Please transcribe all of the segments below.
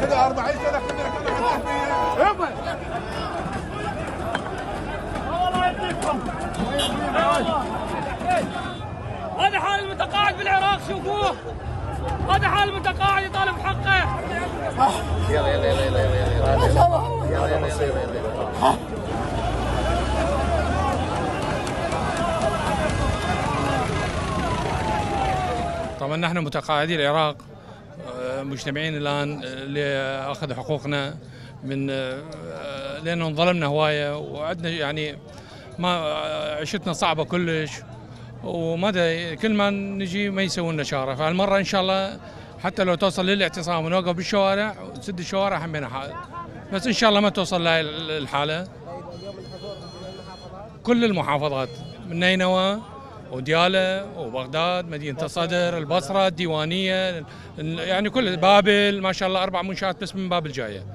كذا 40 سنه كذا هذا حال المتقاعد بالعراق شوفوه. هذا حال المتقاعد يطالب حقه طبعا نحن متقاعدي العراق. مجتمعين الآن آه، لاخذ حقوقنا من آه، لأنه انظلمنا هواية وعندنا يعني ما آه، عيشتنا صعبة كلش ومدى كل ما نجي ما يسوون لنا شاره فهالمرة إن شاء الله حتى لو توصل للاعتصام ونوقف بالشوارع وتسد الشوارع همينا حال بس إن شاء الله ما توصل لهي الحالة. كل المحافظات من نينوى ودياله وبغداد مدينة الصدر البصرة الديوانية يعني كل بابل ما شاء الله أربع منشآت بس من بابل جاية.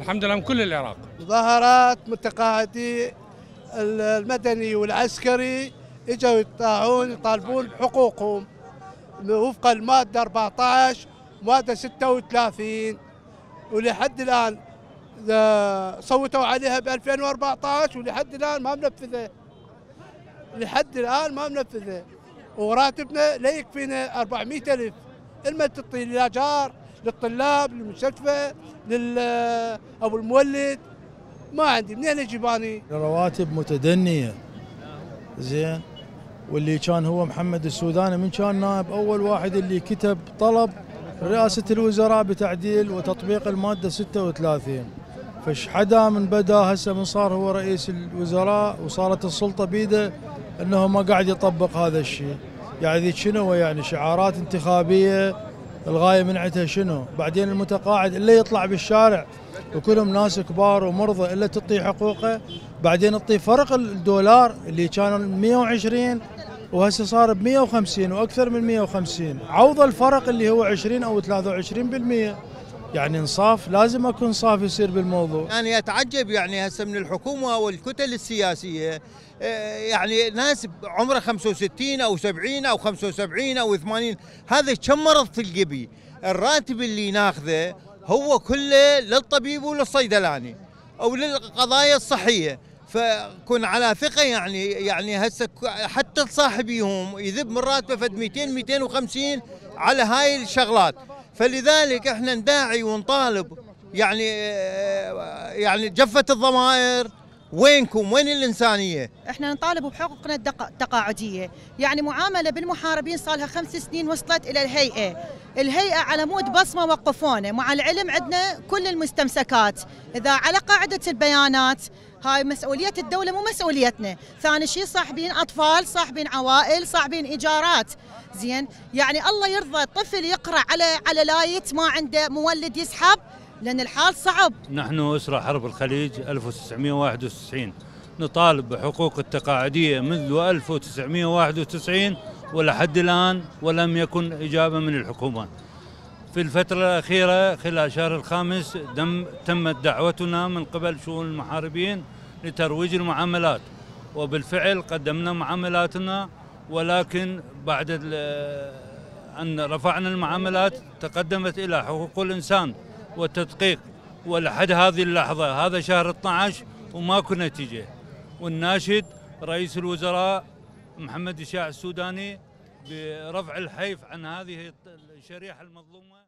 الحمد لله من كل العراق. مظاهرات متقاعدي المدني والعسكري إجوا يطاعون يطالبون بحقوقهم. وفق المادة 14 مادة 36 ولحد الآن صوتوا عليها ب 2014 ولحد الآن ما منفذة. لحد الآن ما منفذه. وراتبنا لا يكفينا 400 ألف. المن تعطي للأجار للطلاب للمستشفى لل ابو المولد. ما عندي. منين أجيب اني؟ رواتب متدنية. زين. واللي كان هو محمد السوداني من كان نائب أول واحد اللي كتب طلب رئاسة الوزراء بتعديل وتطبيق المادة 36 فش حدا من بدا هسه من صار هو رئيس الوزراء وصارت السلطة بيده انه ما قاعد يطبق هذا الشيء. يعني شنو يعني؟ شعارات انتخابية الغاية من عندها شنو؟ بعدين المتقاعد إلا يطلع بالشارع وكلهم ناس كبار ومرضى إلا تعطيه حقوقه بعدين تعطيه فرق الدولار اللي كان 120 وهسه صار ب 150 وأكثر من 150 عوض الفرق اللي هو 20 أو 23% يعني انصاف لازم أكون انصاف يصير بالموضوع. يعني أتعجب يعني هسه من الحكومة والكتل السياسية. آه، يعني ناس عمره 65 أو 70 أو 75 أو 80 هذا كم مرض في القبي الراتب اللي ناخذه هو كله للطبيب وللصيدلاني أو للقضايا الصحية. فكن على ثقة يعني يعني هسه حتى صاحبيهم يذب من راتبه فد 200 250 على هاي الشغلات. فلذلك إحنا نداعي ونطالب. يعني آه، يعني جفت الضمائر وينكم؟ وين الإنسانية؟ إحنا نطالب بحقوقنا التقاعدية، يعني معاملة بالمحاربين صار لها خمس سنين وصلت إلى الهيئة، الهيئة على مود بصمة وقفونا، مع العلم عندنا كل المستمسكات، إذا على قاعدة البيانات هاي مسؤولية الدولة مو مسؤوليتنا، ثاني شيء صاحبين أطفال، صاحبين عوائل، صاحبين إيجارات، زين، يعني الله يرضى طفل يقرأ على على لايت ما عنده مولد يسحب لأن الحال صعب. نحن أسرى حرب الخليج 1991 نطالب بحقوق التقاعدية منذ 1991 ولحد الآن ولم يكن إجابة من الحكومة في الفترة الأخيرة خلال شهر الخامس دم تمت دعوتنا من قبل شؤون المحاربين لترويج المعاملات وبالفعل قدمنا معاملاتنا ولكن بعد أن رفعنا المعاملات تقدمت إلى حقوق الإنسان والتدقيق ولحد هذه اللحظة هذا شهر 12 وماكو نتيجة. والناشد رئيس الوزراء محمد الشاع السوداني برفع الحيف عن هذه الشريحة المظلومة.